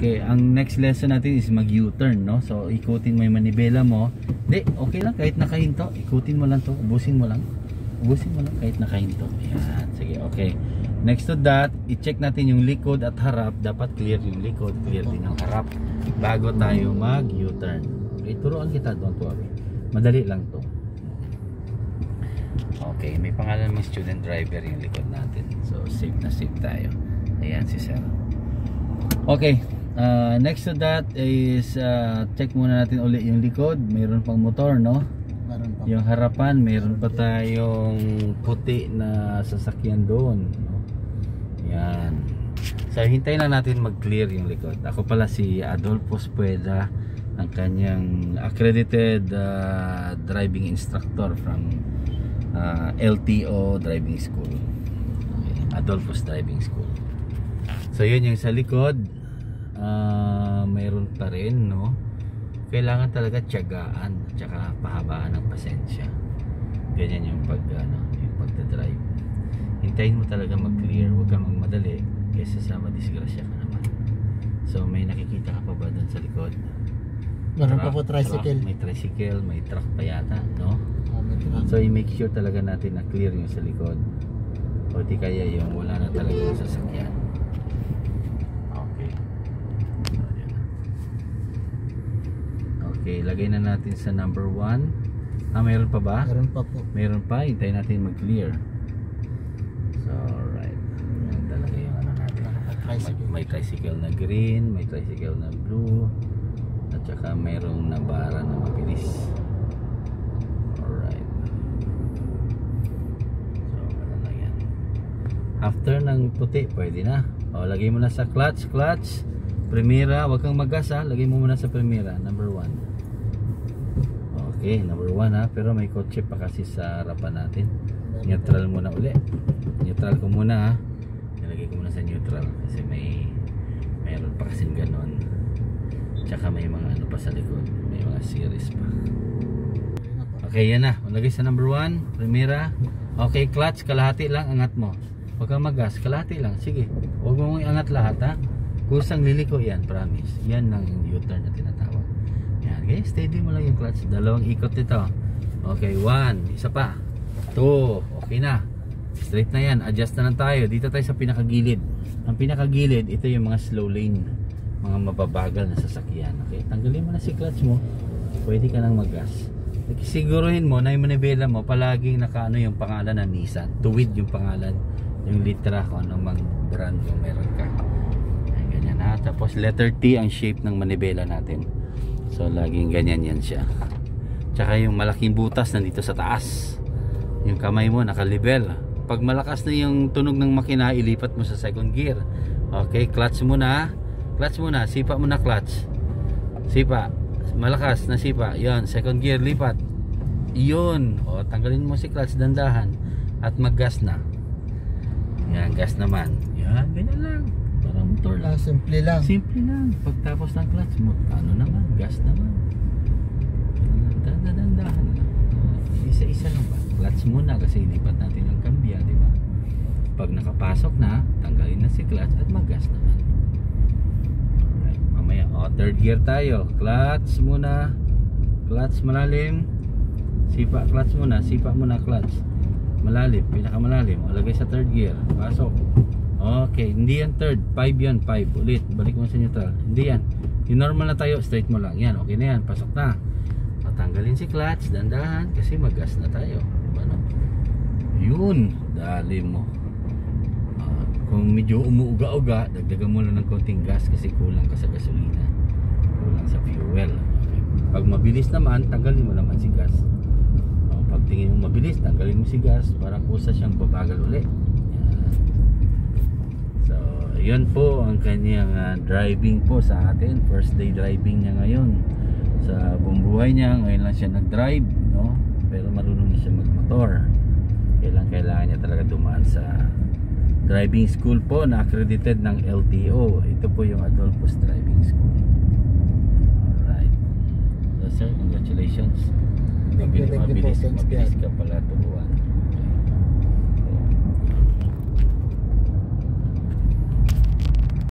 Okay, ang next lesson natin is mag U-turn, no? So, ikutin mo yung manibela mo. Hindi, okay lang kahit nakahinto. Ikutin mo lang to, ubusin mo lang. Ubusin mo lang kahit nakahinto. Yan, sige, okay. Next to that, i-check natin yung likod at harap. Dapat clear yung likod, clear din ang harap bago tayo mag U-turn. Okay, turuan kita, don't worry. Madali lang to. Okay, may pangalan ng student driver yung likod natin. So, safe na safe tayo. Ayan si Sir. Okay, uh, next to that is uh, check muna natin ulit yung likod. Mayroon pang motor, no? Meron pa. Yung harapan, mayroon pa tayong puti na sasakyan doon. No? Yan. So, hintayin lang natin mag-clear yung likod. Ako pala si Adolfo Spueda, ang kanyang accredited uh, driving instructor from uh, LTO Driving School. Okay. Adolfo's Driving School. So, yun yung sa likod. Uh, mayroon pa rin, no? Kailangan talaga tiyagaan tsaka pahabaan ng pasensya. Ganyan yung pag ano, yung pagda-drive. Hintayin mo talaga mag-clear, huwag kang magmadali kaysa sa madisgrasya ka naman. So may nakikita ka pa ba doon sa likod? Meron pa po tricycle. truck, may tricycle, may truck pa yata, no? Truck. So i-make sure talaga natin na clear yung sa likod. O di kaya yung wala na talaga yung sasakyan. Okay. Ayan. Okay, lagay na natin sa number 1. Ah, mayroon pa ba? Meron pa po. Meron pa, hintayin natin mag-clear. So, alright. Yan talaga yung ano natin. May, may tricycle na green, may tricycle na blue, at saka mayroong na bara na mabilis. Alright. So, ano na yan. After ng puti, pwede na. O, lagay mo na sa clutch, clutch. Primera, wag kang magas ha. Lagay mo muna sa primera, number 1. Okay, number 1 ha. Pero may kotse pa kasi sa harapan natin. Neutral muna uli. Neutral ko muna ha. Nilagay ko muna sa neutral kasi may mayroon pa kasing ganon. Tsaka may mga ano pa sa likod. May mga series pa. Okay, yan na. Malagay sa number 1, primera. Okay, clutch, kalahati lang, angat mo. Huwag kang magas, kalahati lang. Sige, huwag mo mong angat lahat ha. Kusang liliko yan, promise. Yan yung U-turn na tinatawag. Yan, okay, steady mo lang yung clutch. Dalawang ikot nito. Okay, 1, isa pa. 2, okay na. Straight na yan, adjust na lang tayo. Dito tayo sa pinakagilid. Ang pinakagilid, ito yung mga slow lane. Mga mababagal na sasakyan. Okay, tanggalin mo na si clutch mo. Pwede ka nang mag-gas. Siguruhin mo na yung manibela mo palaging nakaano yung pangalan ng Nissan. Tuwid yung pangalan, yung litra kung anong mang brand yung meron ka. Ha. Tapos letter T ang shape ng manibela natin. So laging ganyan yan siya. Tsaka yung malaking butas nandito sa taas. Yung kamay mo nakalibel. Pag malakas na yung tunog ng makina, ilipat mo sa second gear. Okay, clutch muna. Clutch muna, sipa mo na clutch. Sipa. Malakas na sipa. Yon, second gear lipat. Yun. O, tanggalin mo si clutch dandahan at mag-gas na. Yan, gas naman. Yan, ganyan lang. Parang motor lang. Ah, simple lang. Simple lang. Pagtapos ng clutch mo, ano naman, gas naman. Dandahan lang. Isa-isa lang ba? Clutch muna kasi ilipat natin ang kambya, di ba? Pag nakapasok na, tanggalin na si clutch at mag-gas naman. Alright, mamaya, oh, third gear tayo. Clutch muna. Clutch malalim. Sipa clutch muna, sipa muna clutch. Malalim, pinakamalalim. O, lagay sa third gear. Pasok. Okay, hindi yan third. 5 yan, 5. Ulit, balik mo sa neutral. Hindi yan. Yung normal na tayo, straight mo lang. Yan, okay na yan. Pasok na. Patanggalin si clutch, dandahan, kasi mag-gas na tayo. Diba no? Yun, dali mo. Ah, kung medyo umuuga-uga, dagdagan mo lang ng konting gas kasi kulang ka sa gasolina. Kulang sa fuel. Pag mabilis naman, tanggalin mo naman si gas. O, pag tingin mo mabilis, tanggalin mo si gas para kusa siyang babagal uli. So, yun po ang kanyang ah, driving po sa atin. First day driving niya ngayon. Sa buong buhay niya, ngayon lang siya nag-drive, no? Pero marunong na siya magmotor. Kailangan kailangan niya talaga dumaan sa driving school po na accredited ng LTO. Ito po yung Adolfo's Driving School. Alright. So, sir, congratulations. Thank you, Mabilis, thank you po. mabilis, mabilis ka pala turuan.